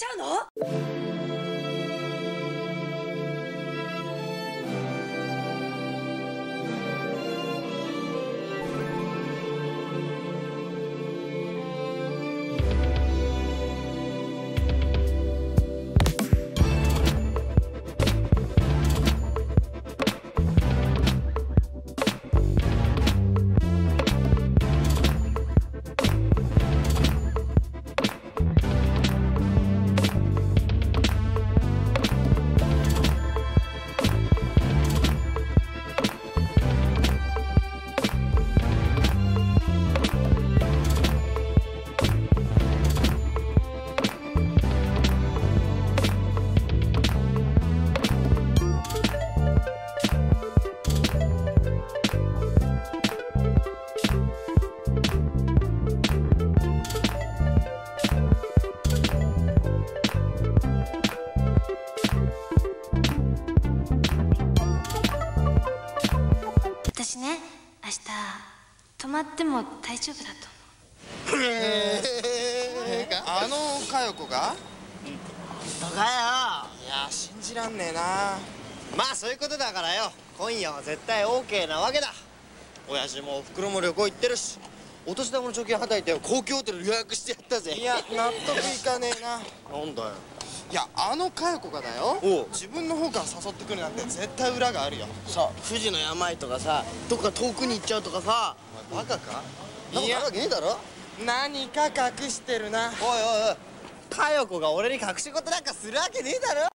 ちゃうの？まっても大丈夫だと思う。あの佳代子が？バカよいや信じらんねえな。まあそういうことだからよ。今夜は絶対 OK なわけだ。親父もおふくろも旅行行ってるしお年玉の貯金はたいて高級ホテル予約してやったぜ。いや納得いかねえな。なんだよいやあの佳代子がだよ自分の方から誘ってくるなんて絶対裏があるよ。さ富士の病とかさどっか遠くに行っちゃうとかさバカか？いや。いやわけねえだろ。何か隠してるな。おいおいおい。佳代子が俺に隠し事なんかするわけねえだろ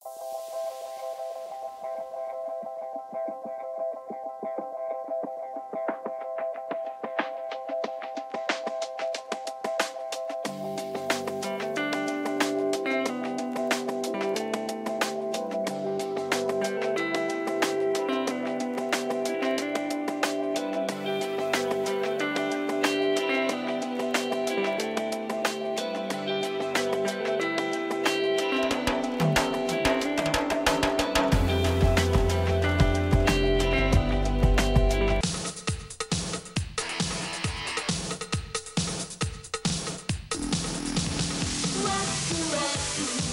Thank you.